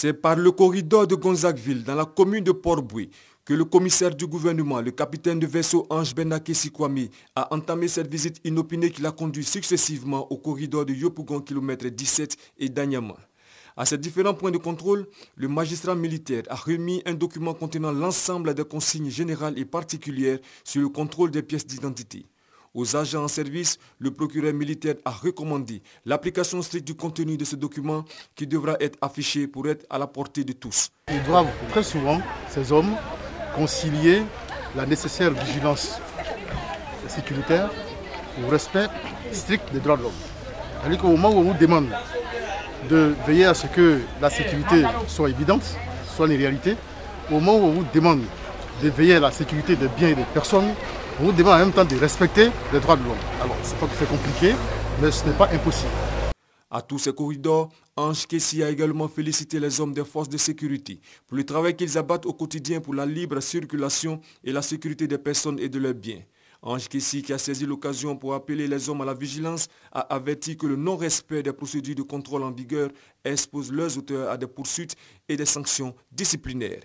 C'est par le corridor de Gonzagueville, dans la commune de Port-Bouy, que le commissaire du gouvernement, le capitaine de vaisseau Ange Benake Sikwami, a entamé cette visite inopinée qui l'a conduit successivement au corridor de Yopougon, km 17 et d'Anyama. À ces différents points de contrôle, le magistrat militaire a remis un document contenant l'ensemble des consignes générales et particulières sur le contrôle des pièces d'identité. Aux agents en service, le procureur militaire a recommandé l'application stricte du contenu de ce document qui devra être affiché pour être à la portée de tous. Ils doivent très souvent, ces hommes, concilier la nécessaire vigilance sécuritaire au respect strict des droits de l'homme. C'est-à-dire qu'au moment où on vous demande de veiller à ce que la sécurité soit évidente, soit une réalité, au moment où on vous demande de veiller à la sécurité des biens et des personnes, on demande en même temps de respecter les droits de l'homme. Alors, c'est pas que c'est compliqué, mais ce n'est pas impossible. À tous ces corridors, Ange Kessi a également félicité les hommes des forces de sécurité pour le travail qu'ils abattent au quotidien pour la libre circulation et la sécurité des personnes et de leurs biens. Ange Kessi, qui a saisi l'occasion pour appeler les hommes à la vigilance, a averti que le non-respect des procédures de contrôle en vigueur expose leurs auteurs à des poursuites et des sanctions disciplinaires.